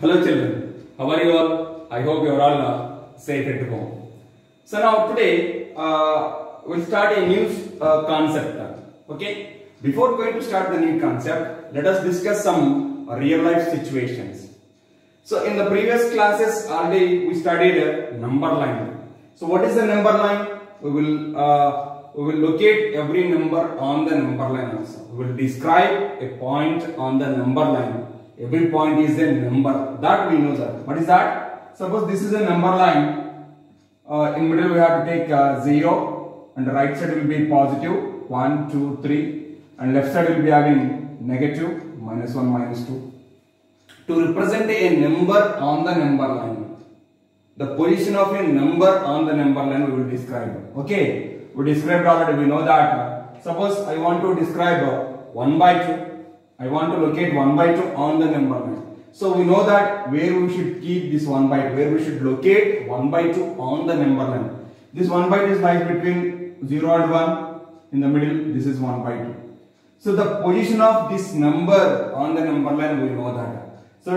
Hello children, how are you all? I hope you are all uh, safe at home. So now today uh, we'll start a new uh, concept. Okay, before going to start the new concept, let us discuss some real life situations. So in the previous classes already we studied a number line. So what is the number line? We will uh, we will locate every number on the number line also. We will describe a point on the number line. Every point is a number. That we know that. What is that? Suppose this is a number line. Uh, in middle we have to take uh, 0 and the right side will be positive 1, 2, 3 and left side will be having negative minus 1, minus 2 to represent a number on the number line. The position of a number on the number line we will describe. Okay, we described already. We know that. Suppose I want to describe uh, 1 by 2. I want to locate 1 by 2 on the number line. So we know that where we should keep this 1 by 2, where we should locate 1 by 2 on the number line. This 1 by 2 is lies between 0 and 1. In the middle, this is 1 by 2. So the position of this number on the number line, we know that. So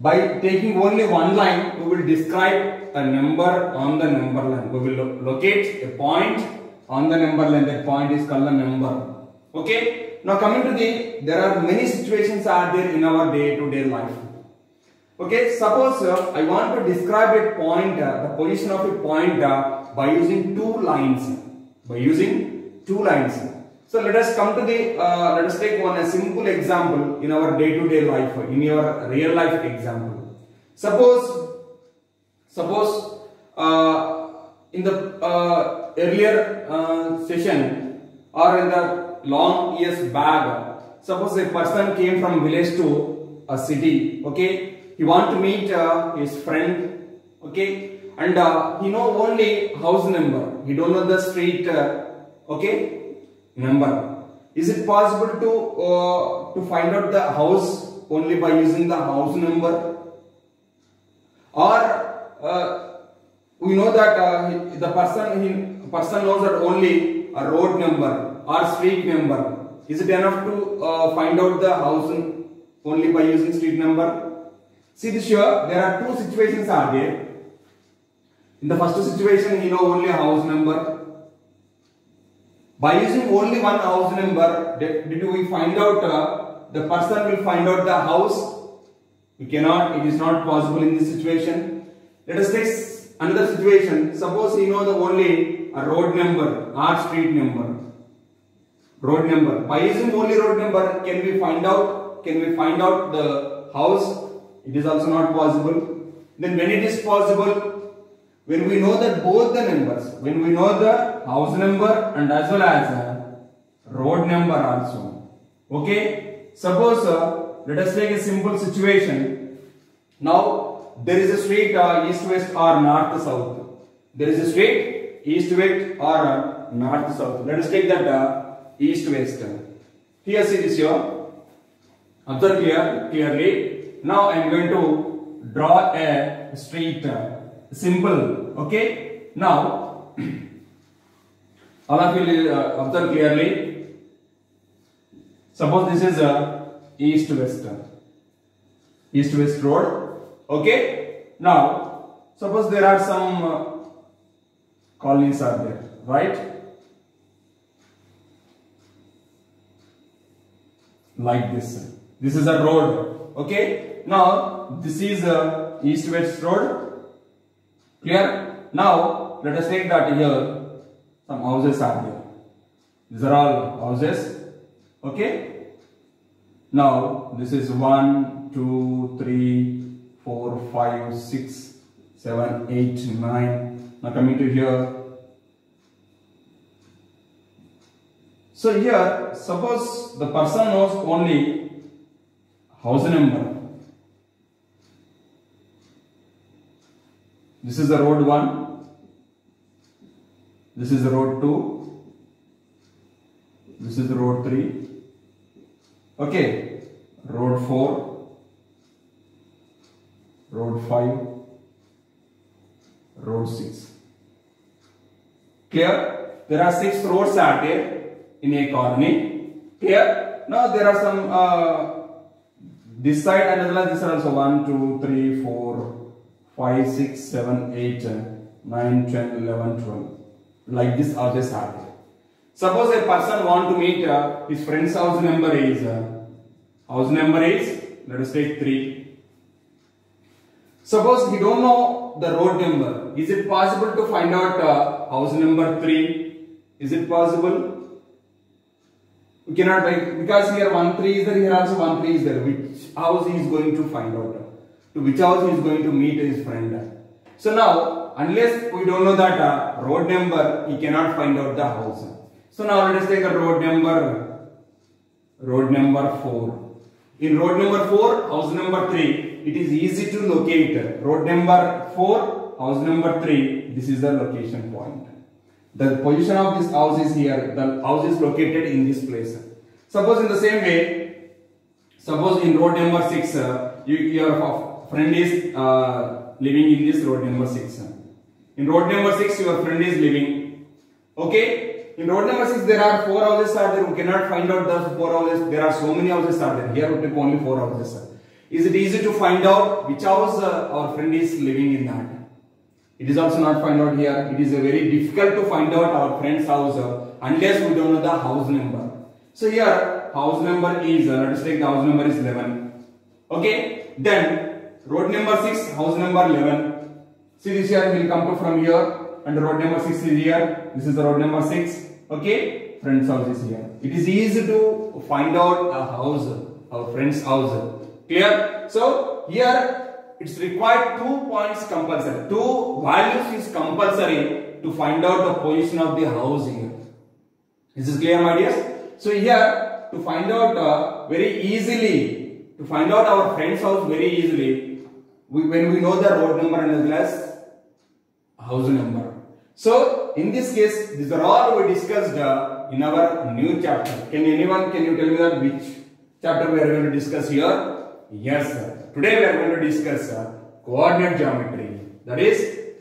by taking only one line, we will describe a number on the number line. We will lo- locate a point on the number line. That point is called a number. Okay. Now coming to the, there are many situations are there in our day-to-day life. Okay, suppose uh, I want to describe a point, uh, the position of a point uh, by using two lines. By using two lines. So let us come to the, uh, let us take one a simple example in our day-to-day life, in your real life example. Suppose, suppose uh, in the uh, earlier session or in the long years back, suppose a person came from village to a city, okay, he want to meet uh, his friend, okay, and uh, he know only house number, he don't know the street, uh, okay, number. Is it possible to uh, to find out the house only by using the house number? Or uh, we know that uh, the person he, person knows that only a road number or street number. Is it enough to uh, find out the house only by using street number? See this here, there are two situations are there. In the first situation, you know only a house number. By using only one house number, did, we find out uh, the person will find out the house? We cannot, it is not possible in this situation. Let us take another situation. Suppose you know the only a road number or street number. Road number. By using only road number, can we find out? Can we find out the house? It is also not possible. Then when it is possible, when we know that both the numbers, when we know the house number and as well as road number also. Okay. Suppose uh, let us take a simple situation. Now there is a street uh, east west or north south. There is a street east west or uh, north south. Let us take that uh, east west. Here see this here. Observe here clearly. Now I am going to draw a street. uh, Simple. Okay. Now all of you uh, observe clearly. Suppose this is a east west. East west road. Okay. Now suppose there are some uh, colonies are there, right? Like this. This is a road. Okay. Now this is uh, a east-west road. Clear? Now let us take that here. Some houses are there. These are all houses. Okay. Now this is one, two, three, four, five, six, seven, eight, nine. Now coming to here. So here, suppose the person knows only house number. This is the road 1. This is the road 2. This is the road 3. Okay. Road 4. Road 5. Road 6. Clear? There are six roads are there in a colony. Clear? Now there are some uh, this side and as well as this side also 1, 2, 3, 4, 5, 6, 7, 8, 9, 10, 11, 12. Like this are there. Suppose a person want to meet uh, his friend's house number is uh, house number is let us take 3. Suppose he don't know the road number. Is it possible to find out uh, house number 3? Is it possible? We cannot like because here one tree is there, here also one tree is there. Which house he is going to find out? To which house he is going to meet his friend? So now, unless we don't know that uh, road number, he cannot find out the house. So now let us take a road number, road number 4. In road number 4, house number 3, it is easy to locate. Road number 4, house number 3, this is the location point. The position of this house is here. The house is located in this place. Suppose in the same way, suppose in road number 6, uh, you, your friend is uh, living in this road number 6. In road number 6, your friend is living. Okay? In road number 6, there are 4 houses are there. We cannot find out those 4 houses. There are so many houses are there. Here we take only 4 houses. Is it easy to find out which house uh, our friend is living in that? It is also not find out here. It is a very difficult to find out our friend's house uh, unless we don't know the house number. So here house number is uh, let us take the house number is 11. Okay. Then road number 6 house number 11. See this here will come to from here and road number 6 is here. This is the road number 6. Okay. Friend's house is here. It is easy to find out a house, our friend's house. Clear? So here it's required two points compulsory. Two values is compulsory to find out the position of the house here. Is this clear, my dears? So here to find out uh, very easily, to find out our friend's house very easily, we, when we know the road number and as well as house number. So in this case, these are all we discussed uh, in our new chapter. Can anyone, can you tell me that which chapter we are going to discuss here? Yes, sir. Today we are going to discuss uh, coordinate geometry. That is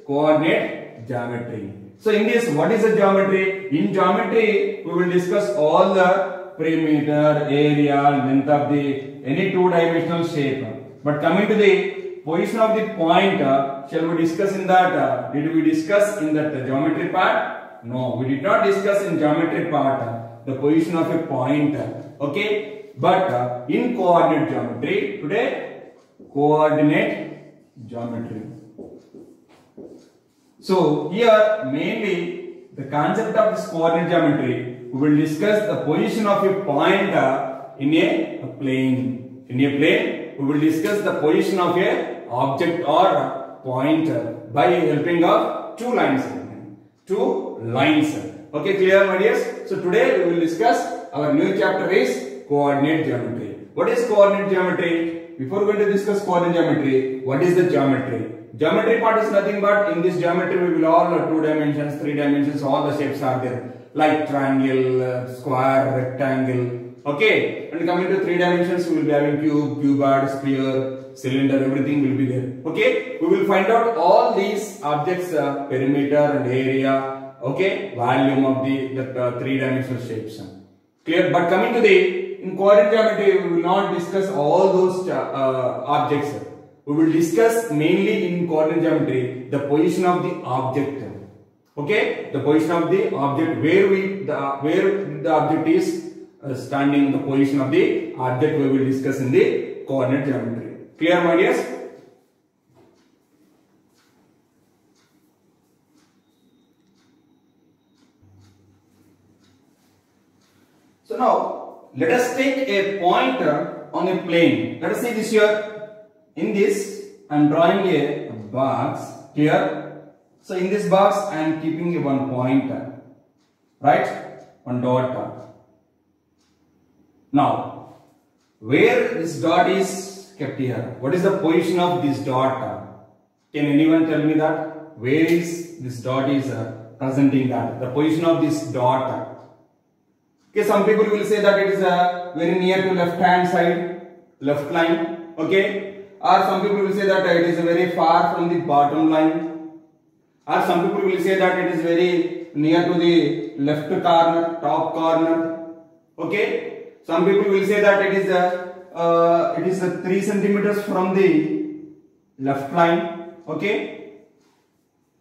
coordinate geometry. So in this, what is the geometry? In geometry, we will discuss all the perimeter, area, length of the any two-dimensional shape. But coming to the position of the point, uh, shall we discuss in that? Uh, did we discuss in that uh, geometry part? No, we did not discuss in geometry part uh, the position of a point. Okay, but uh, in coordinate geometry today, coordinate geometry. So here mainly the concept of this coordinate geometry we will discuss the position of a point in a, a plane. In a plane we will discuss the position of a object or point by helping of two lines. Two lines. Okay clear my dears? So today we will discuss our new chapter is coordinate geometry. What is coordinate geometry? Before we going to discuss coordinate geometry, what is the geometry? Geometry part is nothing but in this geometry we will all two dimensions, three dimensions, all the shapes are there. Like triangle, uh, square, rectangle. Okay. And coming to three dimensions, we will be having cube, cuboid, sphere, cylinder, everything will be there. Okay. We will find out all these objects, uh, perimeter and area. Okay. Volume of the, the uh, three dimensional shapes. Clear? But coming to the, in coordinate geometry, we will not discuss all those uh, objects. We will discuss mainly in coordinate geometry the position of the object. Okay, the position of the object where we the where the object is uh, standing, the position of the object we will discuss in the coordinate geometry. Clear, my dears? So now let us take a pointer on a plane. Let us see this here. In this, I am drawing a box here. So in this box, I am keeping a one pointer, right? One dot. Now, where this dot is kept here? What is the position of this dot? Can anyone tell me that? Where is this dot is uh, presenting that? The position of this dot. Okay, some people will say that it is very near to left hand side, left line. Okay, or some people will say that it is very far from the bottom line or some people will say that it is very near to the left corner top corner okay some people will say that it is uh, uh, it is uh, 3 centimeters from the left line. Okay.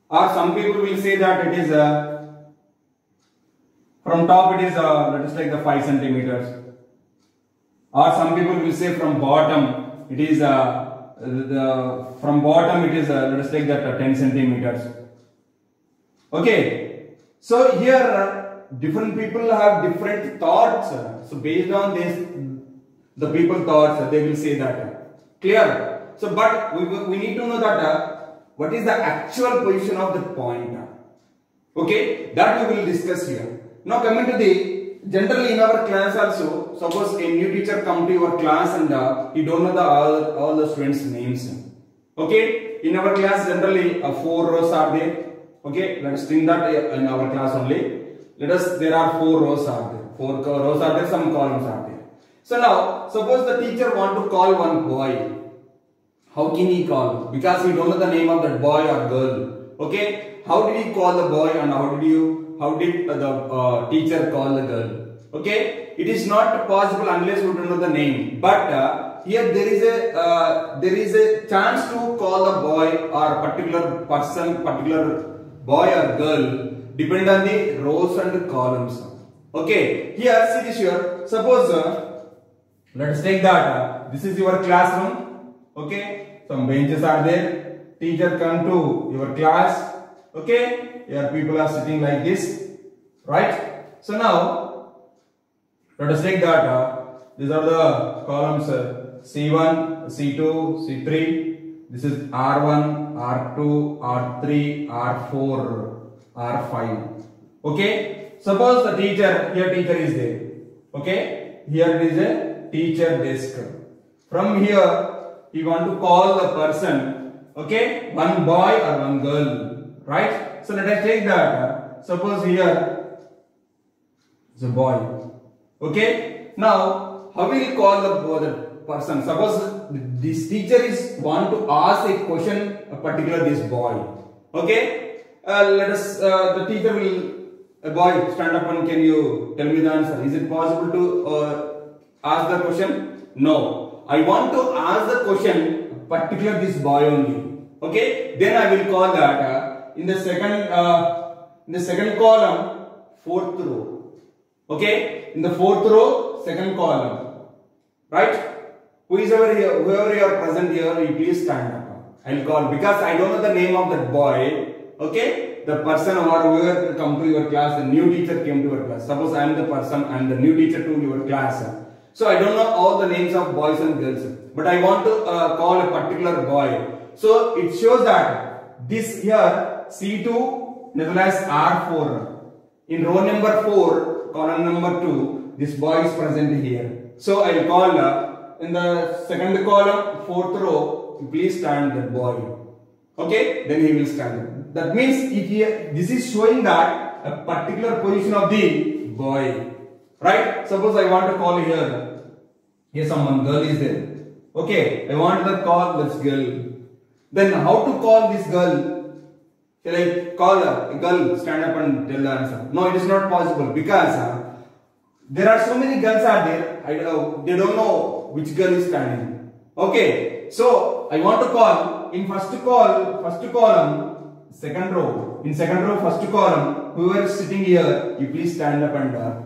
Or some people will say that it is uh, from top it is uh, let us take the 5 centimeters. Or some people will say from bottom it is uh, the from bottom it is uh, let us take that uh, 10 centimeters. Okay. So here uh, different people have different thoughts. So based on this, the people thoughts they will say that clear. So but we, we need to know that uh, what is the actual position of the point. Okay, that we will discuss here. Now coming to the generally in our class also, suppose a new teacher come to your class and uh, you don't know the all, all the students names. Okay, in our class generally uh, four rows are there. Okay, let us think that in our class only. Let us there are four rows are there. Four rows are there. Some columns are there. So now suppose the teacher want to call one boy. How can he call? Because he don't know the name of that boy or girl. Okay, how did he call the boy and how did you how did the uh, teacher call the girl? Okay, it is not possible unless you don't know the name. But uh, here there is a uh, there is a chance to call a boy or particular person, particular boy or girl, depend on the rows and columns. Okay, here see this here. Suppose uh, let us take that. Uh, this is your classroom. Okay, some benches are there. Teacher come to your class. Okay, here people are sitting like this, right? So now let us take that. These are the columns uh, C1, C2, C3. This is R1, R2, R3, R4, R5. Okay. Suppose the teacher, here teacher is there. Okay. Here is a teacher desk. From here, you want to call the person. Okay. One boy or one girl. Right. So let us take that. Suppose here is a boy. Okay. Now, how will you call the, the person? Suppose this teacher is want to ask a question, a particular this boy. Okay. Uh, let us. Uh, the teacher will. A boy stand up and can you tell me the answer? Is it possible to uh, ask the question? No. I want to ask the question particular this boy only. Okay. Then I will call that uh, in the second uh, in the second column fourth row. Okay. In the fourth row second column. Right. Who is over here? Whoever you are present here, you please stand up. I'll call because I don't know the name of that boy. Okay the person or whoever come to your class, the new teacher came to your class. Suppose I am the person, am the new teacher to your class. So I don't know all the names of boys and girls, but I want to uh, call a particular boy. So it shows that this here C2 as well R4. In row number 4, column number 2, this boy is present here. So I will call uh, in the second column, fourth row, please stand that boy. Okay, then he will stand. That means if he, this is showing that a particular position of the boy. Right? Suppose I want to call here. Here someone girl is there. Okay, I want to call this girl. Then how to call this girl? Shall I call a girl, stand up and tell the answer? No, it is not possible because uh, there are so many girls are there. I uh, they don't know which girl is standing. Okay, so I want to call in first call, first column second row. In second row, first column, whoever is sitting here, you please stand up and uh,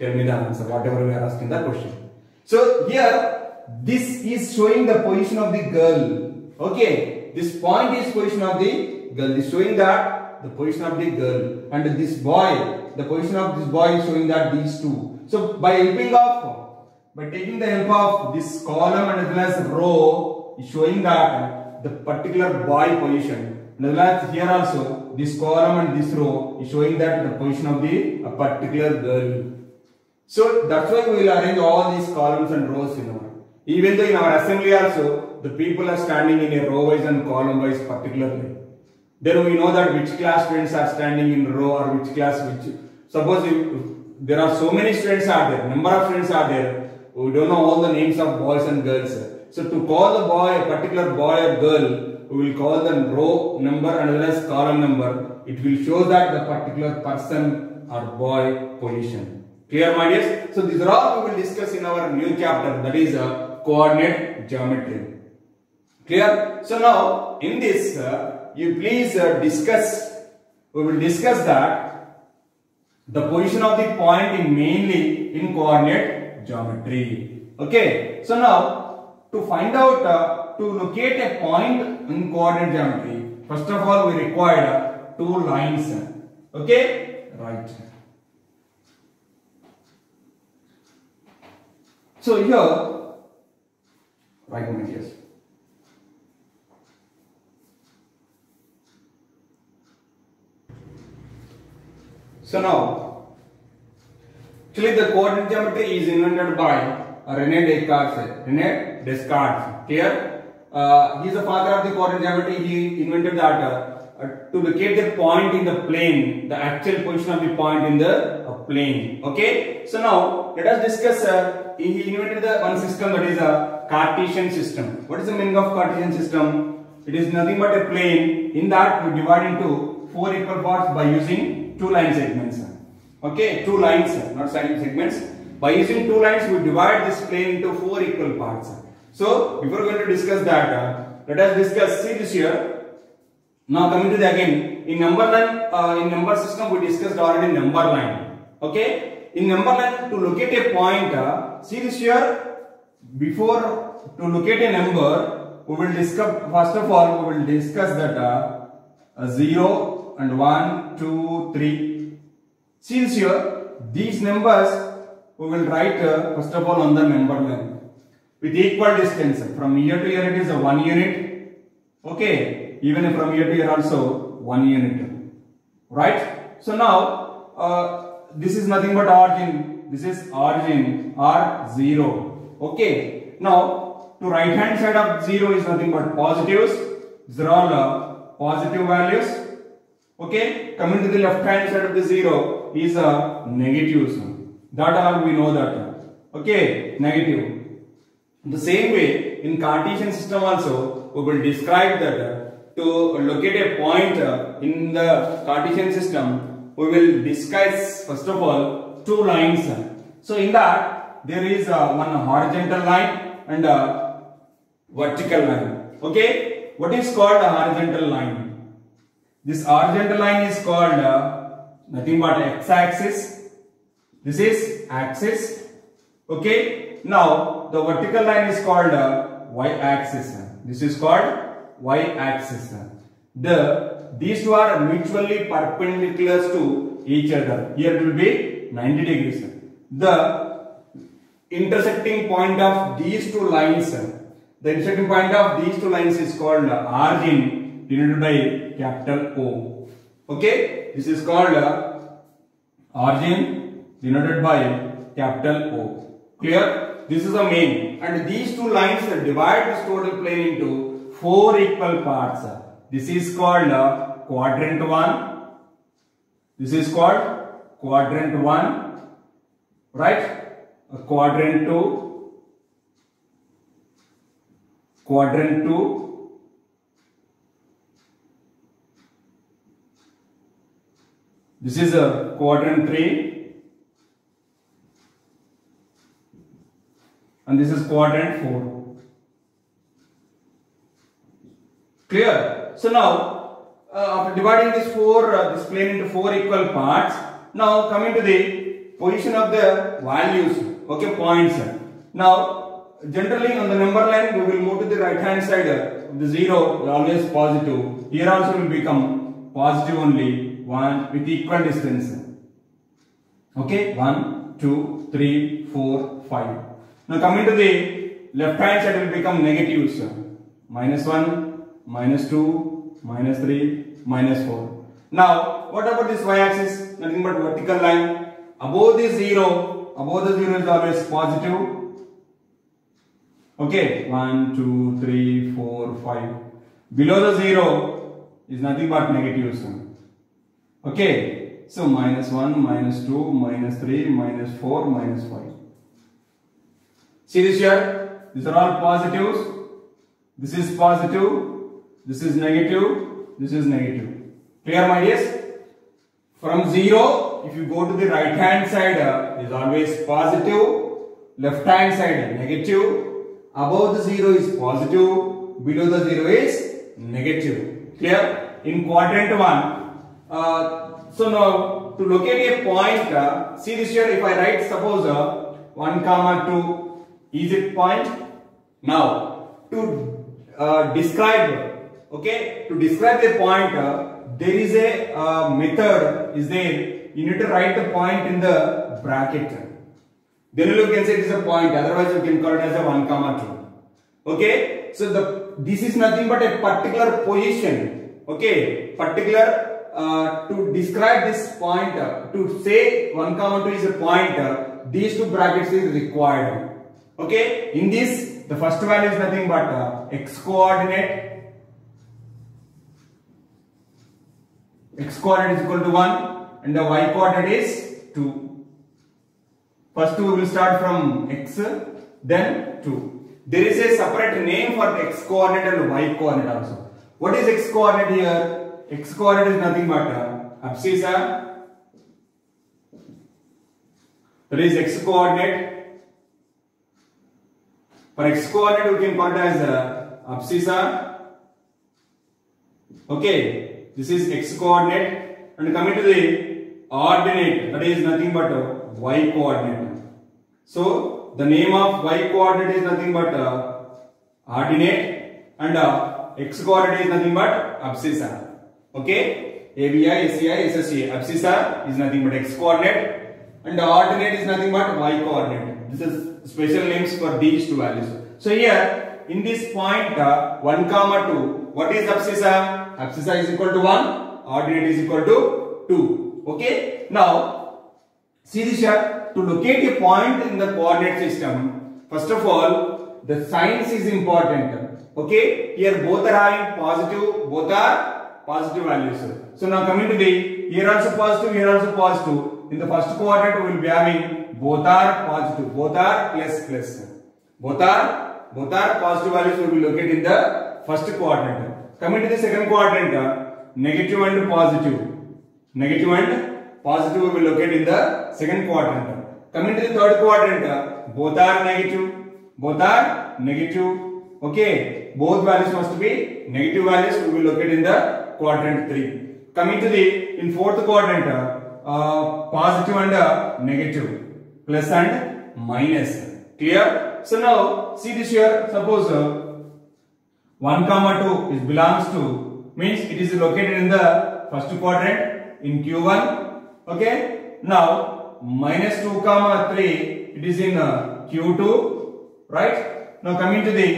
tell me the answer, whatever we are asking the question. So here, this is showing the position of the girl. Okay, this point is position of the girl. Is showing that the position of the girl, and this boy, the position of this boy is showing that these two. So by helping of, by taking the help of this column and as well as row, is showing that the particular boy position And as well as here also, this column and this row is showing that the position of the particular girl. So that's why we will arrange all these columns and rows in our. Even though in our assembly also, the people are standing in a row wise and column wise particularly. Then we know that which class students are standing in row or which class which. Suppose there are so many students are there, number of students are there, we don't know all the names of boys and girls. So to call the boy, a particular boy or girl, we will call the row number and well as column number. It will show that the particular person or boy position. Clear, my dears? So these are all we will discuss in our new chapter that is uh, coordinate geometry. Clear? So now in this uh, you please uh, discuss we will discuss that the position of the point in mainly in coordinate geometry. Okay. So now to find out uh, to locate a point in coordinate geometry first of all we require two lines. Okay. Right. So here, right moment, yes. So now, actually the coordinate geometry is invented by Rene Descartes. Rene Descartes. Clear? Uh, he is the father of the coordinate geometry. He invented that uh, uh, to locate the point in the plane, the actual position of the point in the uh, plane. Okay. So now let us discuss. Uh, he invented the one system that is a Cartesian system. What is the meaning of Cartesian system? It is nothing but a plane. In that we divide into four equal parts by using two line segments. Okay, two lines, not side segments. By using two lines, we divide this plane into four equal parts. So before going to discuss that, uh, let us discuss. See this here. Now coming to the again in number line uh, in number system we discussed already number line. Okay, in number line to locate a point. Uh, see this here. Before to locate a number, we will discuss first of all we will discuss that uh, zero and one, two, three. See this here. These numbers we will write uh, first of all on the number line with equal distance from year to year it is a one unit. Okay even from year to year also one unit. Right? So now uh, this is nothing but origin. This is origin r0 okay now to right hand side of 0 is nothing but positives. These are all uh, positive values okay coming to the left hand side of the 0 is a negative negatives that all we know that okay negative the same way, in Cartesian system also, we will describe that to locate a point in the Cartesian system, we will discuss first of all two lines. So in that, there is uh, one horizontal line and a vertical line. Okay, what is called a horizontal line? This horizontal line is called nothing but x-axis. This is axis. Okay, now, the vertical line is called uh, y-axis. This is called y-axis. The these two are mutually perpendicular to each other. Here it will be 90 degrees. The intersecting point of these two lines, the intersecting point of these two lines is called origin denoted by capital O. Okay, this is called origin denoted by capital O. Clear? this is the main and these two lines divide this total plane into four equal parts. This is called uh, quadrant 1. This is called quadrant 1. Right? Uh, quadrant 2. Quadrant 2. This is a quadrant 3. and this is quadrant 4. Clear? So now, uh, after dividing this four, uh, this plane into four equal parts, now coming to the position of the values, okay, points. Now, generally on the number line, we will move to the right hand side. The zero always positive. Here also will become positive only one with equal distance. Okay, one, two, three, four, five. Now coming to the left hand side will become negatives. Minus 1, minus 2, minus 3, minus 4. Now what about this y-axis? Nothing but vertical line. Above the 0, above the 0 is always positive. Okay, 1, 2, 3, 4, 5. Below the 0 is nothing but negatives. Okay, so minus 1, minus 2, minus 3, minus 4, minus 5. See this here? These are all positives. This is positive. This is negative. This is negative. Clear my dears? From 0 if you go to the right hand side, uh, is always positive. Left hand side negative. Above the zero is positive. Below the zero is negative. Clear? In quadrant one. Uh, so now to locate a point, uh, see this here. If I write suppose uh, one comma two, is it point? Now to uh, describe, okay, to describe a point, uh, there is a method is there. You need to write the point in the bracket. Then you can say it is a point. Otherwise, you can call it as a one comma two. Okay. So the this is nothing but a particular position. Okay. Particular uh, to describe this point. Uh, to say one comma two is a point. Uh, these two brackets is required. Okay. In this, the first value is nothing but uh, x coordinate. X coordinate is equal to 1 and the y coordinate is 2. First we will start from x, then 2. There is a separate name for the x coordinate and y coordinate also. What is x coordinate here? X coordinate is nothing but uh, abscissa. That is x coordinate. For x coordinate we can call it as uh, abscissa. Okay, this is x coordinate and coming to the ordinate that is nothing but uh, y coordinate. So the name of y coordinate is nothing but uh, ordinate and uh, x coordinate is nothing but abscissa. Okay, ABI, SCI, SSCI. Abscissa is nothing but x coordinate and the ordinate is nothing but y coordinate. This is special names for these two values. So here in this point uh, 1 comma 2 what is abscissa? Abscissa is equal to 1 ordinate is equal to 2. Okay. Now see this here to locate a point in the coordinate system first of all the signs is important. Okay. Here both are having positive both are positive values. So now coming to the here also positive here also positive in the first quadrant we will be having both are positive both are plus plus both are both are positive values will be located in the first quadrant coming to the second quadrant uh, negative and positive negative and positive will be located in the second quadrant coming to the third quadrant uh, both are negative both are negative okay both values must be negative values will be located in the quadrant 3 coming to the in fourth quadrant uh, positive and uh, negative. Plus and minus. Clear? So now see this here. Suppose uh, 1 comma 2 is belongs to means it is located in the first quadrant in q1 okay? Now minus 2 comma 3 it is in uh, q2 right? Now coming to the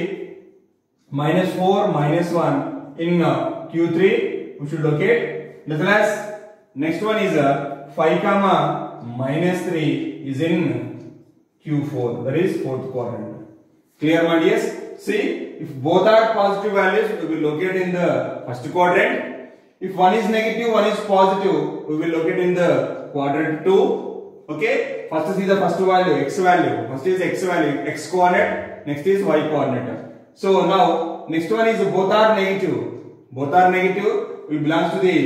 minus 4 minus 1 in uh, q3 we should locate. Well next one is uh, a 5 comma minus 3 is in q4 that is fourth quadrant. Clear my dears? See if both are positive values we will locate in the first quadrant. If one is negative one is positive we will locate in the quadrant 2 okay? First is the first value x value. First is x value x coordinate next is y coordinate so now next one is both are negative. Both are negative will belongs to the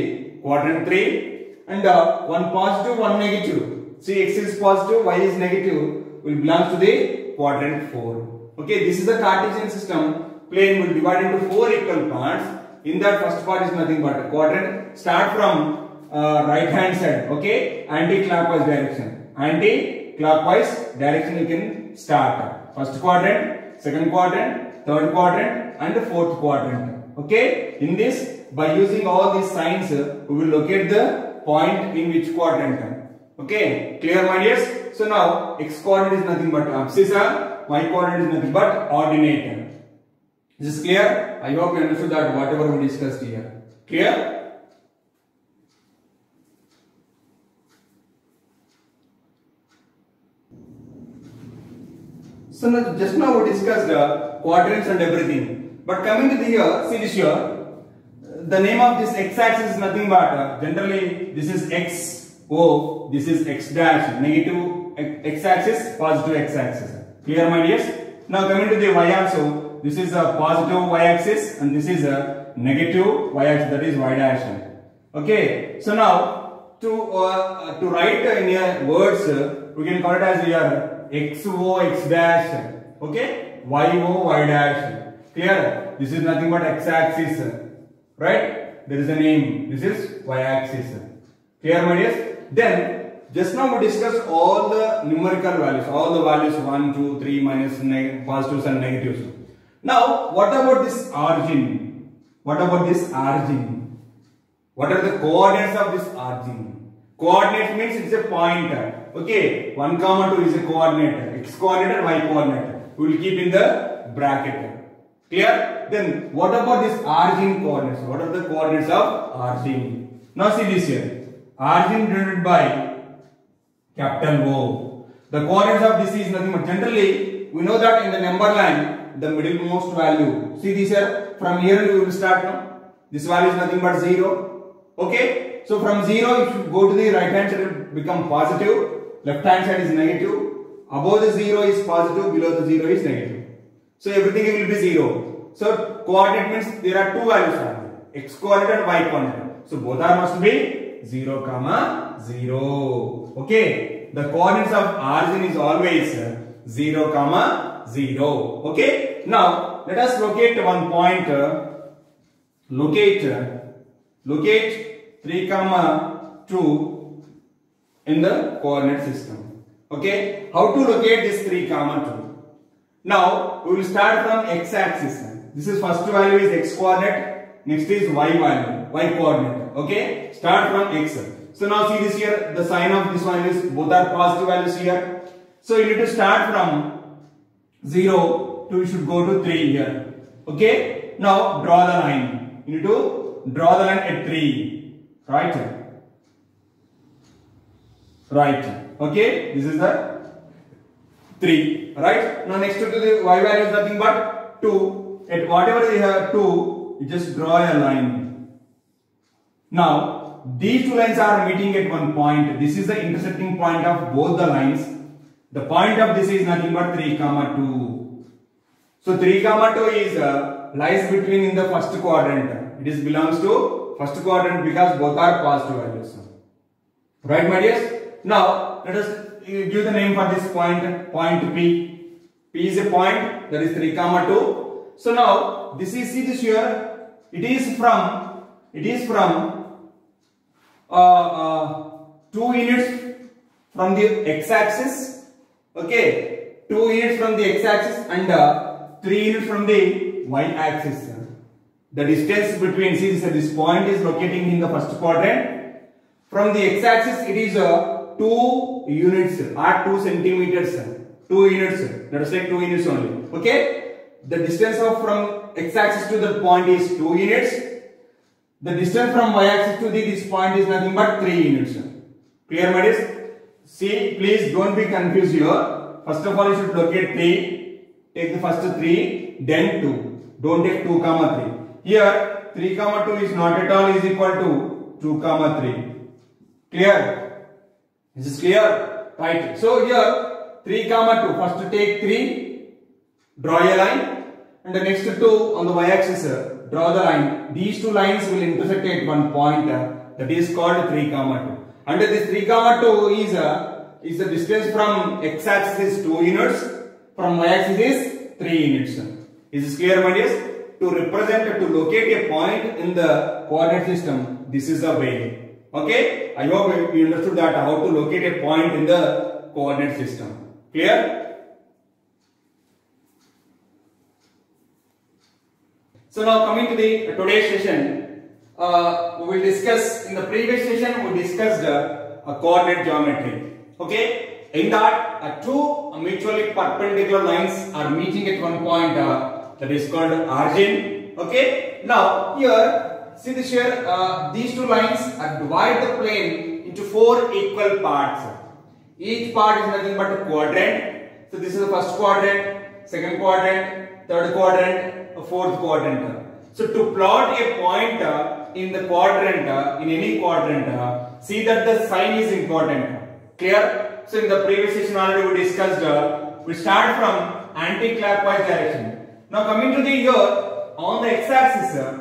quadrant 3 and uh, one positive one negative. See x is positive y is negative will belongs to the quadrant 4 okay this is the cartesian system. Plane will divide into four equal parts. In that first part is nothing but a quadrant. Start from uh, right hand side okay? Anti clockwise direction. Anti clockwise direction you can start. First quadrant second quadrant third quadrant and the fourth quadrant. Okay? In this by using all these signs uh, we will locate the point in which quadrant okay? Clear my dears? So now x coordinate is nothing but abscissa y coordinate is nothing but ordinate Is this is clear? I hope you understood that whatever we discussed here. Clear? So now, just now we discussed uh, quadrants and everything. But coming to the here, see this here. The name of this x-axis is nothing but uh, generally this is x o, this is x dash, negative x-axis, positive x-axis. Clear, my dears? Now coming to the y-axis, this is a positive y-axis and this is a negative y-axis, that is y dash. Okay. So now to uh, to write in your words, uh, we can call it as your x o x dash. Okay, y o y dash. Clear? This is nothing but x axis, right? There is a name. This is y axis. Clear, my dears? Then just now we discussed all the numerical values, all the values 1, 2, 3, minus, positives and negatives. Now, what about this origin? What about this origin? What are the coordinates of this origin? Coordinate means it's a pointer. Okay, 1 comma 2 is a coordinate. X coordinate and Y coordinate. We will keep in the bracket. Clear? Then what about this origin coordinates? What are the coordinates of origin? Now see this here. Origin denoted by capital O. The coordinates of this is nothing but generally we know that in the number line the middlemost value. See this here from here we will start now. This value is nothing but 0. Okay. So from 0 if you go to the right hand side it become positive. Left hand side is negative. Above the 0 is positive. Below the 0 is negative. So everything will be 0. So coordinate means there are two values. X coordinate and Y coordinate. So both are must be 0 comma 0. Okay. The coordinates of origin is always uh, 0 comma 0. Okay. Now let us locate one point. Uh, locate uh, locate 3 comma 2 in the coordinate system. Okay. How to locate this 3 comma 2? Now we will start from x axis. This is first value is x coordinate. Next is y value, y coordinate. Okay. Start from x. So now see this here. The sign of this one is both are positive values here. So you need to start from 0 to you should go to 3 here. Okay. Now draw the line. You need to draw the line at 3. Right. Right. Okay. This is the 3 right now next to the y value is nothing but 2 at whatever you have 2 you just draw a line. Now these two lines are meeting at one point. This is the intersecting point of both the lines. The point of this is nothing but 3 comma 2 so 3 comma 2 is uh, lies between in the first quadrant. It is belongs to first quadrant because both are positive values. Right my dears? Now let us give the name for this point. Point p. P is a point. That is 3 comma 2 so now this is see this here? It is from it is from uh, uh, 2 units from the x axis okay? 2 units from the x axis and uh, 3 units from the y axis the distance between see this, this point is locating in the first quadrant. From the x axis it is uh, 2 units or 2 centimeters 2 units. Let us take 2 units only okay the distance of from x axis to the point is 2 units. The distance from y axis to the, this point is nothing but 3 units. Clear my dears? See please don't be confused here. First of all you should locate 3 take the first 3 then 2 don't take 2 comma 3 here 3 comma 2 is not at all is equal to 2 comma 3 clear? This is clear? Right. So here 3 comma 2. First take 3, draw a line and the next 2 on the y-axis draw the line. These two lines will intersect at one point that is called 3 comma 2. And this 3 comma 2 is, uh, is the distance from x-axis is 2 units, from y-axis is 3 units. Is this clear my dears? To represent, to locate a point in the coordinate system, this is the way. Okay, I hope you understood that how to locate a point in the coordinate system. Clear? So now coming to the today's session, uh, we will discuss in the previous session we discussed uh, a coordinate geometry. Okay, in that uh, two mutually perpendicular lines are meeting at one point uh, that is called origin. Okay, now here see this here uh, these two lines are divide the plane into four equal parts each part is nothing but a quadrant so this is the first quadrant second quadrant third quadrant fourth quadrant. So to plot a point in the quadrant in any quadrant see that the sign is important. Clear? So in the previous session already we discussed we start from anti-clockwise direction. Now coming to the here on the x-axis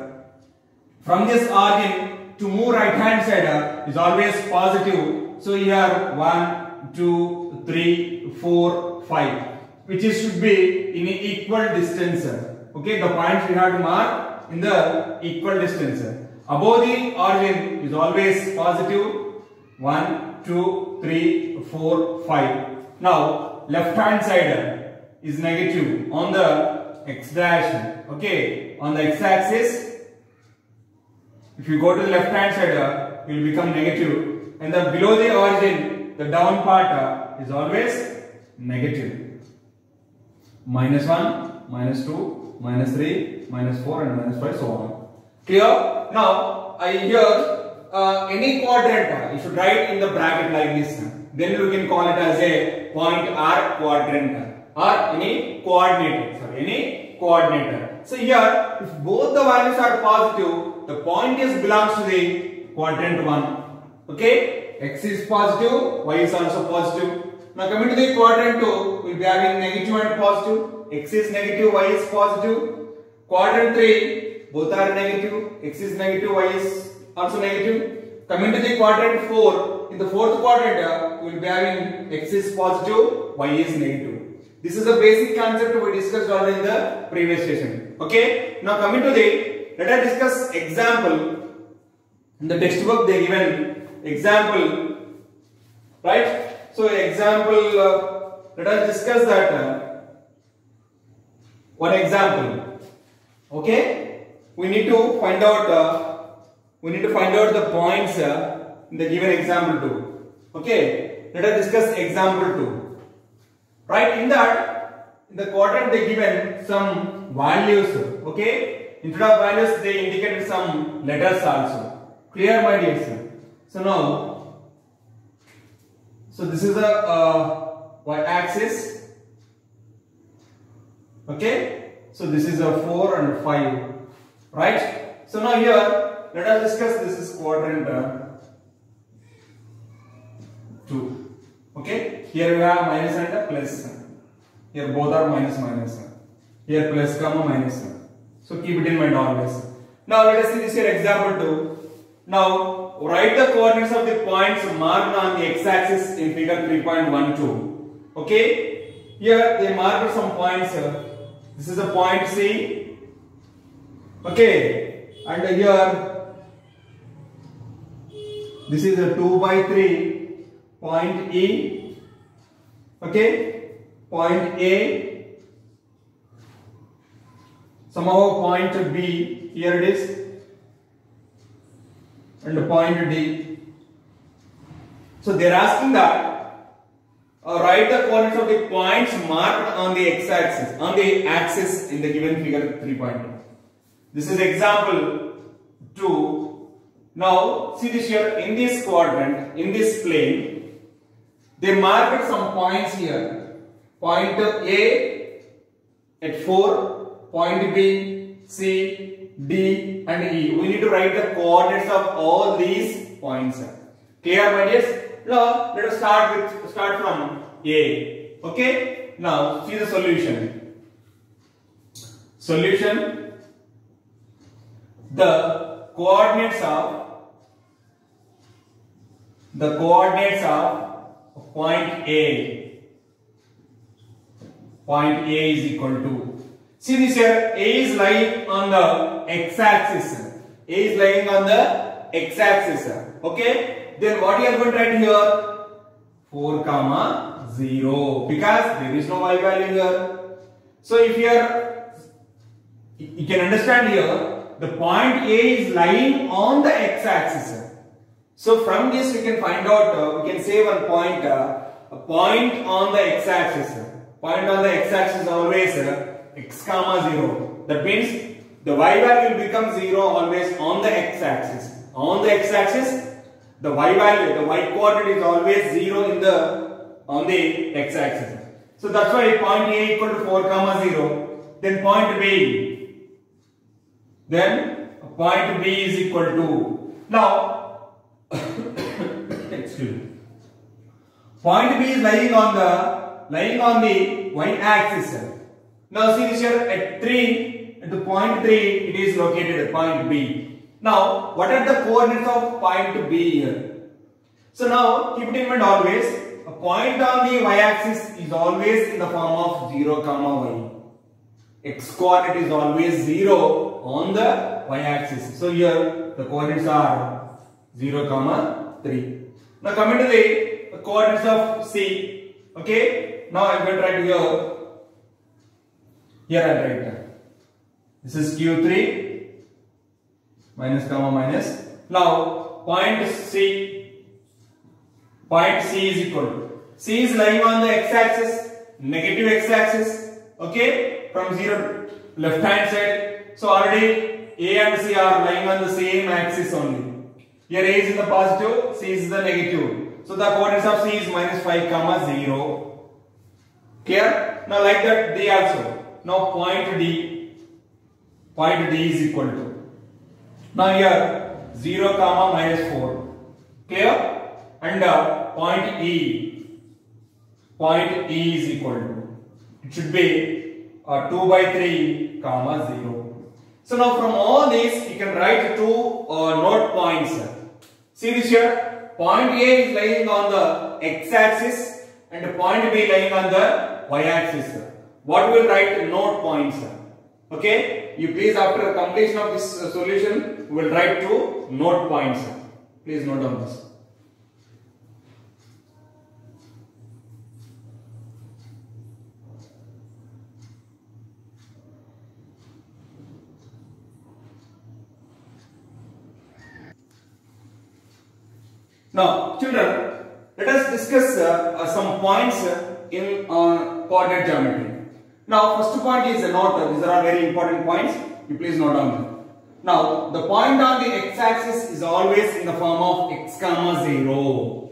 from this origin to move right hand side is always positive. So here 1, 2, 3, 4, 5 which is should be in equal distance. Okay, the points we have to mark in the equal distance. Above the origin is always positive 1, 2, 3, 4, 5. Now left hand side is negative on the x dash. Okay, on the x axis if you go to the left hand side, it will become negative. And the below the origin, the down part is always negative. Minus 1, minus 2, minus 3, minus 4 and minus 5 so on. Clear? Now, I here uh, any quadrant, uh, you should write in the bracket like this. Then you can call it as a point R quadrant or any coordinate. Sorry, any coordinator. So here, if both the values are positive, the point is belongs to the quadrant 1. Okay? X is positive, Y is also positive. Now coming to the quadrant 2, we will be having negative and positive. X is negative, Y is positive. Quadrant 3, both are negative. X is negative, Y is also negative. Coming to the quadrant 4, in the fourth quadrant, uh, we will be having X is positive, Y is negative. This is a basic concept we discussed already in the previous session. Okay. Now coming to the, let us discuss example. In the textbook they given example, right? So example, uh, let us discuss that. Uh, one example. Okay. We need to find out. Uh, we need to find out the points uh, in the given example two. Okay. Let us discuss example two. Right. In that, in the quadrant they given some values. Okay. Instead of values, they indicated some letters also. Clear, my dear sir. So now, so this is a uh, y-axis. Okay. So this is a 4 and 5. Right. So now here, let us discuss this is quadrant uh, 2. Okay. Here we have minus and a plus. Here both are minus minus. Here plus comma minus. So keep it in mind always. Now let us see this here example 2. Now write the coordinates of the points marked on the x-axis in figure 3.12. Okay. Here they marked some points. This is a point C. Okay. And here this is a 2 by 3 point E. Okay. Point A somehow point B, here it is, and point D. So they are asking that uh, write the coordinates of the points marked on the x-axis, on the axis in the given figure 3.2. This is example 2. Now see this here in this quadrant, in this plane, they marked some points here. Point A at 4 point B, C, D and E. We need to write the coordinates of all these points. Clear my dears? Now let us start with start from A. Okay? Now see the solution. Solution the coordinates of the coordinates of point A point A is equal to See this here, A is lying on the x-axis. A is lying on the x-axis. Okay. Then what you are going to write here? 4 comma 0 because there is no y value here. So if you are, you can understand here, the point A is lying on the x-axis. So from this we can find out, uh, we can say one point, uh, a point on the x-axis. Point on the x-axis always uh, x comma 0. That means the y value will become 0 always on the x-axis. On the x-axis, the y value, the y coordinate is always 0 in the on the x-axis. So that's why point A equal to 4 comma 0. Then point B. Then point B is equal to. Now, excuse me. Point B is lying on the lying on the y-axis. Now see this here at 3 at the point 3 it is located at point B. Now, what are the coordinates of point B here? So now, keep it in mind always, a point on the y-axis is always in the form of 0 comma y. X coordinate is always 0 on the y-axis. So here, the coordinates are 0 comma 3. Now coming to the coordinates of C. Okay. Now I'm going to write here. Here I'll write. This is Q3 minus comma minus. Now point C. Point C is equal to. C is lying on the x-axis, negative x-axis. Okay. From 0 left hand side. So already A and C are lying on the same axis only. Here A is in the positive, C is the negative. So the coordinates of C is minus 5 comma 0. Clear? Now like that they also. Now point D. Point D is equal to. Now here 0 comma minus 4. Clear? And uh, point E. Point E is equal to. It should be uh, 2 by 3 comma 0. So now from all these you can write two uh, note points. See this here. Point A is lying on the x-axis and point B lying on the y-axis. What we will write note points? Okay. You please after completion of this uh, solution will write two note points. Please note down this. Now, children, let us discuss uh, uh, some points uh, in uh, coordinate geometry. Now, first point is a note. These are very important points. You please note down them. Now, the point on the x-axis is always in the form of x comma 0.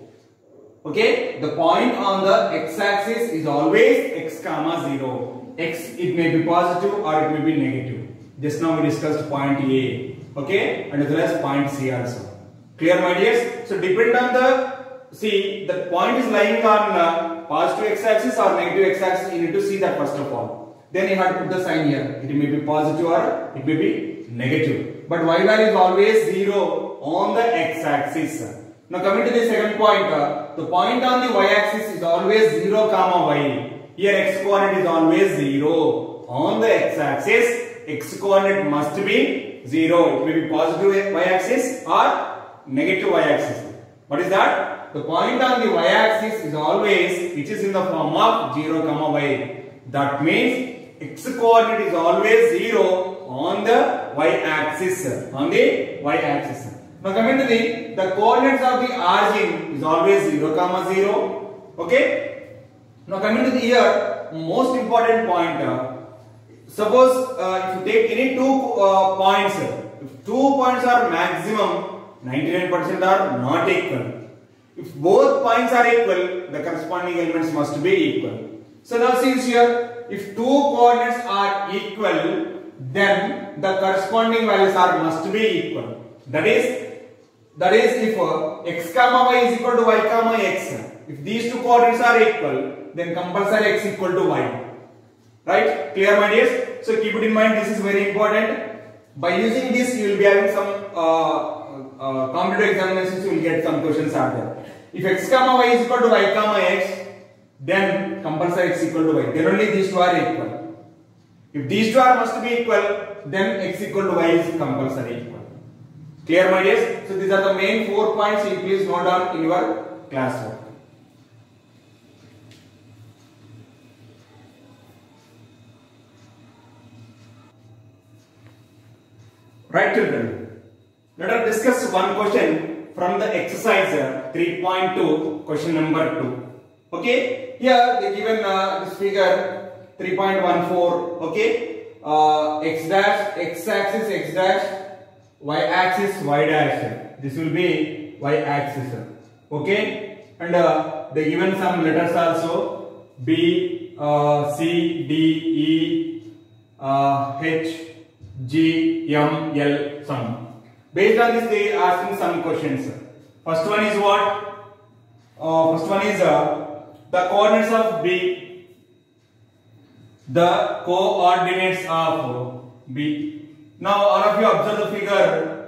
Okay, the point on the x-axis is always x comma 0. x it may be positive or it may be negative. Just now we discussed point A. Okay, and as well as point C also. Clear my dears? So depend on the, see the point is lying on uh, positive x-axis or negative x-axis, you need to see that first of all. Then you have to put the sign here. It may be positive or it may be negative. But y value is always 0 on the x-axis. Now coming to the second point, uh, the point on the y-axis is always 0 comma y. Here x coordinate is always 0. On the x-axis, x coordinate must be 0. It may be positive y-axis or negative y-axis. What is that? The point on the y-axis is always which is in the form of 0 comma y. That means x coordinate is always 0 on the y-axis. On the y-axis. Now coming to the the coordinates of the origin is always 0 comma 0. Okay. Now coming to the here most important point. Uh, suppose uh, if you take any two uh, points, if two points are maximum 99% are not equal. If both points are equal, the corresponding elements must be equal. So now see here, if two coordinates are equal, then the corresponding values are must be equal. That is, that is if uh, x comma y is equal to y comma x. If these two coordinates are equal, then compulsory x equal to y. Right? Clear my dears? So keep it in mind, this is very important. By using this, you will be having some uh, uh, competitive examinations you will get some questions are there. If x comma y is equal to y comma x, then compulsory x equal to y. Then only these two are equal. If these two are must be equal, then x equal to y is compulsory equal. Clear my dears? So these are the main four points you please note down in your classwork. Right children, let us discuss one question from the exercise uh, 3.2 question number 2. Okay, here they given uh, this figure 3.14 okay? Uh, x dash x axis x dash y axis y dash. This will be y axis. Okay? And uh, they given some letters also. B uh, c d e uh, h G, M, L, some. Based on this, they are asking some questions. First one is what? Uh, first one is uh, the coordinates of B. The coordinates of B. Now, all of you observe the figure.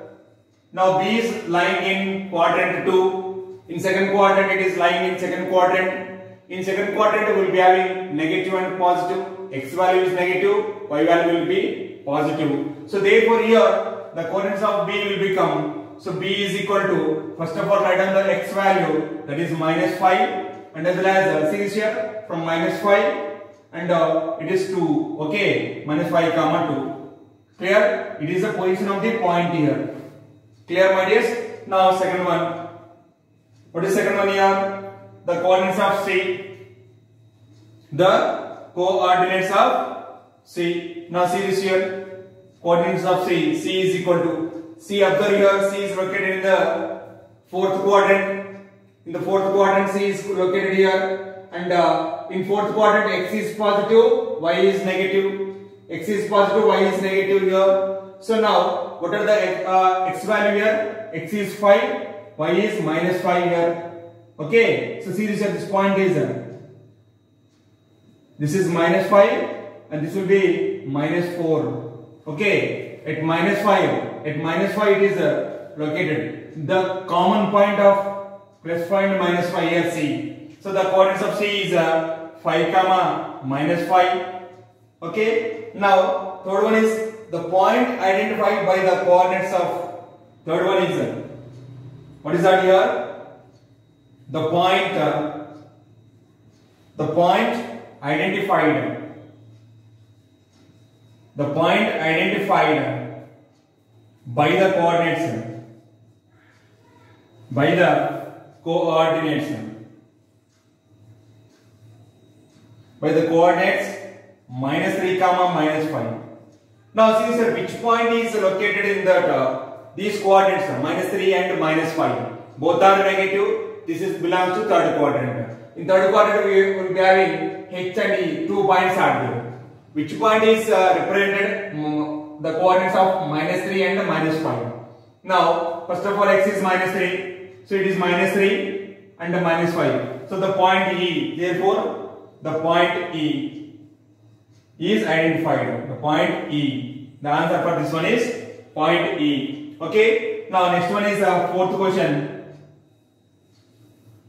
Now B is lying in quadrant 2. In second quadrant it is lying in second quadrant. In second quadrant we will be having negative and positive. X value is negative, Y value will be positive. So therefore here the coordinates of B will become so B is equal to first of all write down the X value that is minus 5 and as well as uh, see here from minus 5 and uh, it is 2 okay minus 5 comma 2 clear? It is the position of the point here. Clear my dears? Now second one. What is second one here? The coordinates of C. The coordinates of C. Now see this here coordinates of C. C is equal to C observe here C is located in the fourth quadrant. In the fourth quadrant C is located here. And uh, in fourth quadrant X is positive Y is negative. X is positive Y is negative here. So now what are the uh, X value here? X is 5 Y is minus 5 here. Okay? So see this at this point is uh, this is minus 5 and this will be minus 4 okay at minus 5 at minus 5 it is uh, located. The common point of plus 5 and minus 5 here C. So the coordinates of C is uh, 5 comma minus 5 okay now third one is the point identified by the coordinates of third one is uh, what is that here? The point uh, the point identified the point identified by the coordinates by the coordinates by the coordinates minus 3 comma minus 5 now see sir which point is located in that uh, these coordinates minus 3 and minus 5 both are negative. This is belongs to third quadrant. In third quadrant we will be having h and e two points are there which point is uh, represented? Mm, the coordinates of minus 3 and minus 5 now first of all x is minus 3 so it is minus 3 and minus 5 so the point e therefore the point e is identified. The point e. The answer for this one is point e. Okay? Now next one is the fourth question.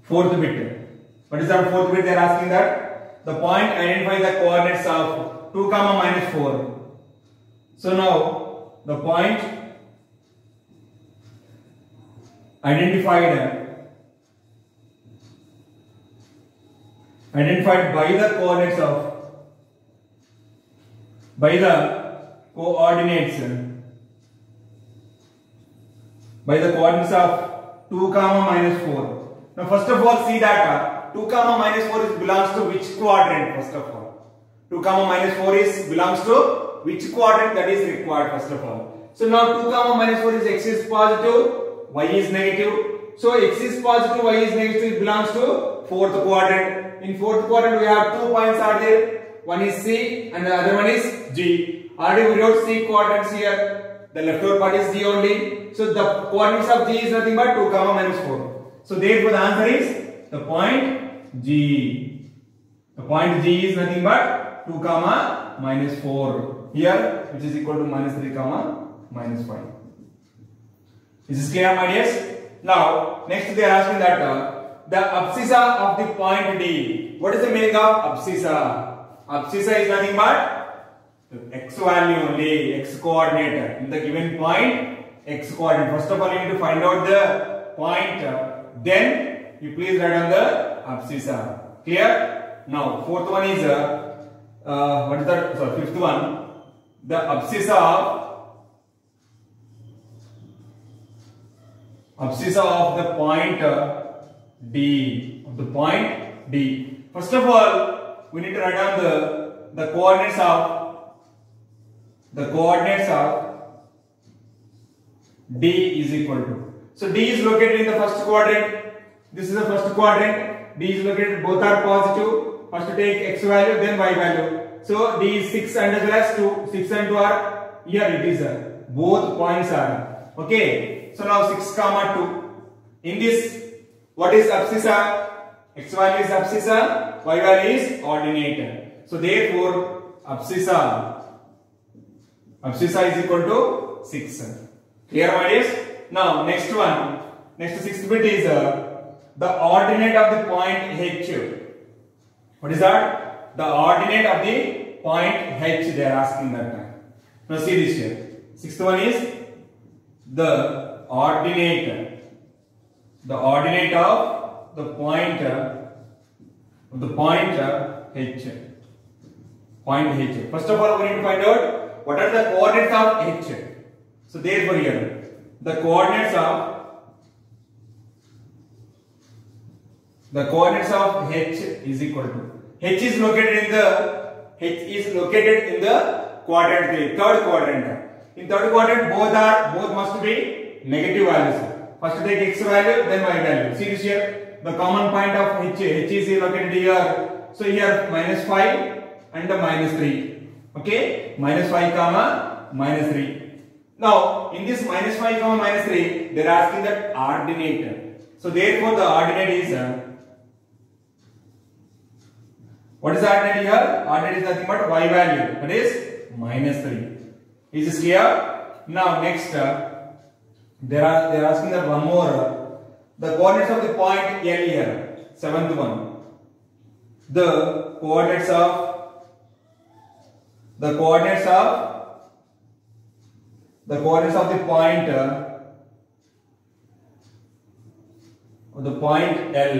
Fourth bit. What is the fourth bit they are asking that? The point identify the coordinates of 2 comma minus 4 so now the point identified identified by the coordinates of by the coordinates by the coordinates of 2 comma minus 4 now first of all see that uh, 2 comma minus 4 is belongs to which quadrant first of all 2 comma minus 4 is belongs to which quadrant that is required first of all. So now 2 comma minus 4 is x is positive y is negative. So x is positive y is negative it belongs to fourth quadrant. In fourth quadrant we have two points are there. One is c and the other one is g. Already we wrote c quadrants here. The leftover part is g only. So the coordinates of g is nothing but 2 comma minus 4 so therefore the answer is the point g. The point g is nothing but 2 comma minus 4 here which is equal to minus 3 comma minus 5 this is clear my dears? Now next they are asking that uh, the abscissa of the point d. What is the meaning of abscissa? Abscissa is nothing but x value only x coordinate. In the given point x coordinate. First of all you need to find out the point uh, then you please write on the abscissa. Clear? Now fourth one is uh, uh, what is that? Sorry, fifth one. The abscissa of abscissa of the point uh, D of the point D. First of all, we need to write down the the coordinates of the coordinates of D is equal to. So D is located in the first quadrant. This is the first quadrant. D is located. Both are positive. First take x value, then y value. So is 6 and as well as 2. 6 and 2 are here it is. uh, Both points are. Okay. So now 6 comma 2. In this, what is abscissa? X value is abscissa, y value is ordinate. So therefore, abscissa, abscissa is equal to 6. Clear my dears? Now next one, next sixth bit is uh, the ordinate of the point H. What is that? The ordinate of the point H. They are asking that. Now see this here. Sixth one is the ordinate. The ordinate of the point the point H. Point H. First of all, we need to find out what are the coordinates of H. So therefore here, the coordinates of the coordinates of H is equal to H is located in the H is located in the quadrant three, third quadrant. In third quadrant, both are both must be negative values. First take x value, then y value. See this here, the common point of H, H is located here. So here minus five and the minus three. Okay, minus five comma minus three. Now, in this minus 5 comma minus 3, they are asking that ordinate. So, therefore, the ordinate is uh, what is ordinate here? Ordinate is nothing but y value. That is minus 3. Is this clear? Now, next, uh, they are they are asking that one more. Uh, the coordinates of the point L here, seventh one. The coordinates of the coordinates of the coordinates of the point uh, of the point L.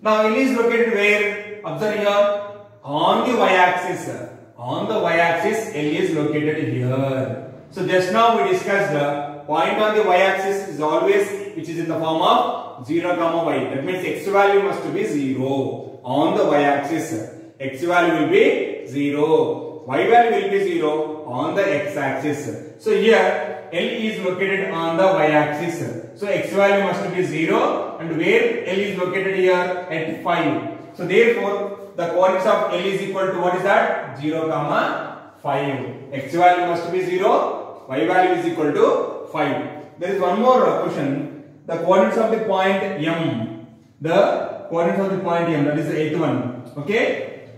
Now L is located where? Observe here on the y-axis. On the y-axis, L is located here. So just now we discussed the point on the y-axis is always which is in the form of 0 comma y. That means x value must be 0 on the y-axis. x value will be 0. y value will be 0 on the x-axis. So here L is located on the y-axis. So x value must be 0 and where L is located here at 5. So therefore the coordinates of L is equal to what is that? 0 comma 5. X value must be 0, y value is equal to 5. There is one more question. The coordinates of the point M. The coordinates of the point M that is the eighth one. Okay.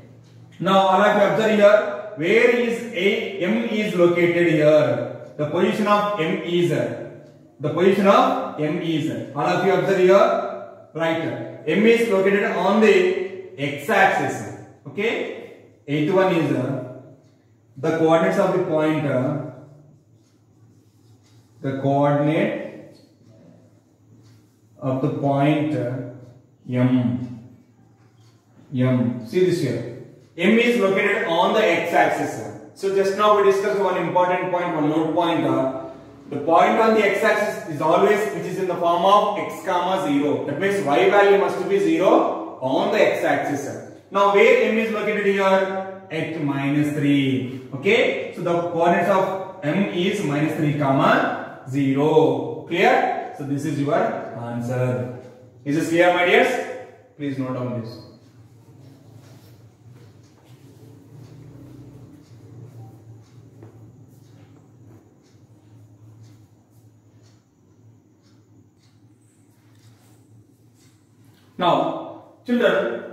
Now all of you observe here where is a M is located here. The position of M is the position of M is all of you observe here right. M is located on the x-axis. Okay. Eighth one is uh, the coordinates of the point. Uh, the coordinate of the point uh, M. M. See this here. M is located on the x-axis. So just now we discussed one important point, one note point. The point on the x-axis is always which is in the form of x comma 0. That means y value must be 0 on the x-axis. Now where m is located here? At minus 3. Okay. So the coordinates of m is minus 3 comma 0. Clear? So this is your answer. Is this clear my dears? Please note down this. Now, children,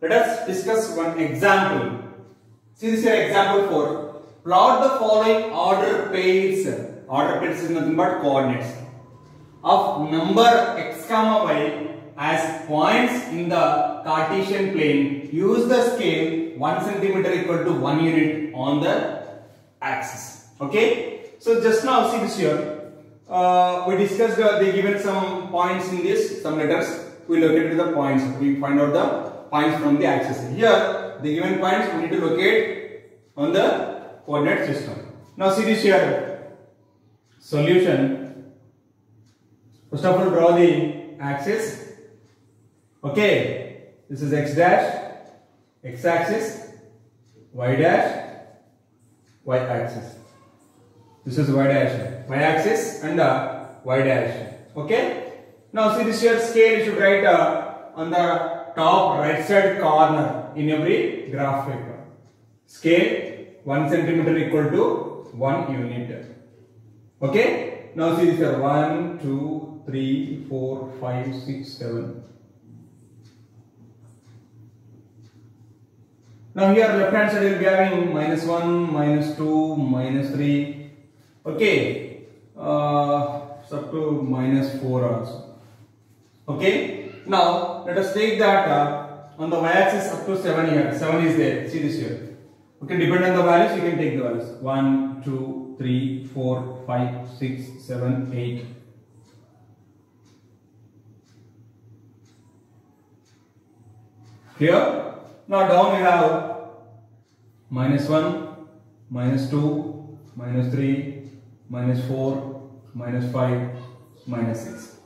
let us discuss one example. See this here example 4. Plot the following order pairs. Order pairs is nothing but coordinates of number x comma y as points in the Cartesian plane. Use the scale 1 centimeter equal to 1 unit on the axis. Okay. So just now see this here. Uh, we discussed uh, they given some points in this, some letters we locate the points. We find out the points from the axis. Here, the given points we need to locate on the coordinate system. Now see this here. Solution. First of all, draw the axis. Okay. This is x dash, x axis, y dash, y axis. This is y dash, y axis and uh, y dash. Okay. Now see this here scale you should write uh, on the top right side corner in every graph paper. Scale 1 centimeter equal to 1 unit. Okay. Now see this here 1, 2, 3, 4, 5, 6, 7. Now here left hand side will be having minus 1, minus 2, minus 3. Okay. Uh, up to minus 4 also. Okay. Now let us take that uh, on the y-axis up to 7 here. 7 is there. See this here. Okay, depend on the values, you can take the values. 1, 2, 3, 4, 5, 6, 7, 8. Here, now down we have minus 1, minus 2, minus 3, minus 4, minus 5, minus 6.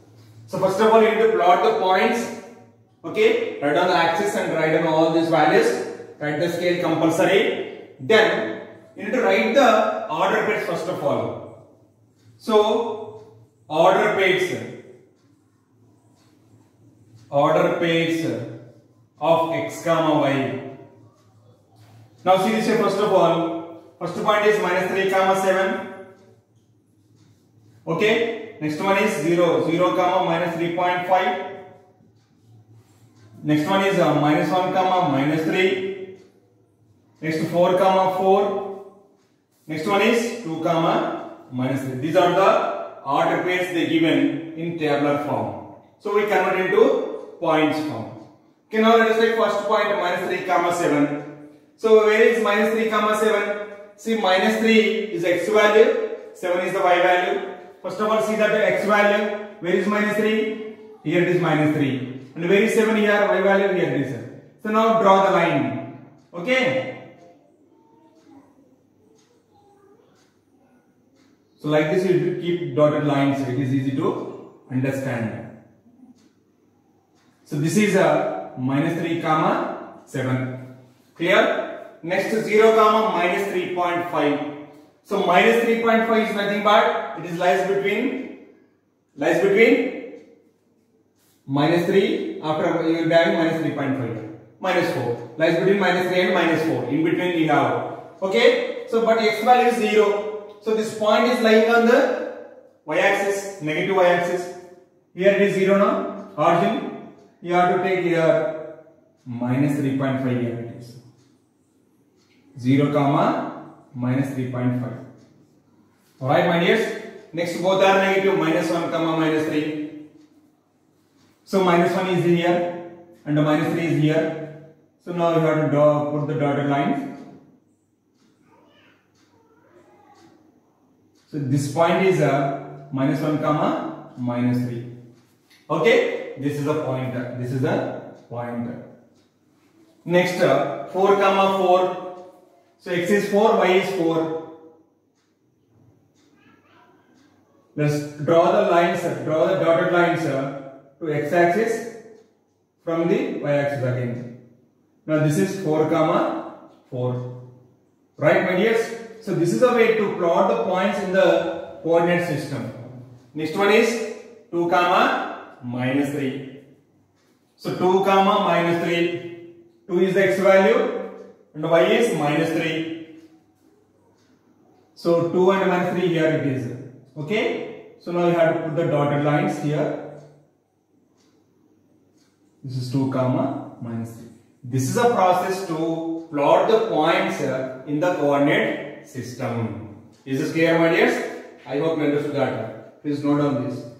So first of all, you need to plot the points. Okay, write on the axis and write on all these values. Write the scale compulsory. Then you need to write the order pairs first of all. So order pairs, order pairs of x comma y. Now see this here first of all. First point is minus 3 comma 7. Okay. Next one is 0. 0 comma minus 3.5. Next one is uh, minus 1 comma minus 3. Next 4 comma 4. Next one is 2 comma minus 3. These are the order pairs they given in tabular form. So we convert into points form. Okay, now let us take first point minus 3 comma 7. So where is minus 3 comma 7? See minus 3 is x value, 7 is the y value. First of all see that x value, where is minus 3? Here it is minus 3. And where is 7 here? Y value here it is. So now draw the line. Okay. So like this you keep dotted lines, it is easy to understand. So this is a minus 3 comma 7. Clear? Next 0 comma minus 3.5. So minus 3.5 is nothing but it is lies between lies between minus 3 after you will be having minus 3.5 minus 4 lies between minus 3 and minus 4 in between we have. Okay? So but x value is 0 so this point is lying on the y axis negative y axis here it is 0 now. Origin. You have to take here minus 3.5 here it is. 0 comma minus 3.5 alright my dears. Next both are negative. Minus 1 comma minus 3 so minus 1 is here and minus 3 is here. So now you have to draw, put the dotted lines so this point is a minus 1 comma minus 3 okay? This is a pointer. This is a pointer. Next uh, 4 comma 4 so x is 4 y is 4 let's draw the lines draw the dotted lines to x axis from the y axis again. Now this is 4 comma 4 right my dears? So this is a way to plot the points in the coordinate system. Next one is 2 comma minus 3 so 2 comma minus 3 2 is the x value and y is minus 3 so 2 and minus 3 here it is. Okay? So now you have to put the dotted lines here. This is 2 comma minus 3 this is a process to plot the points uh, in the coordinate system. Is this clear my dears? I hope you understood that. Please note down this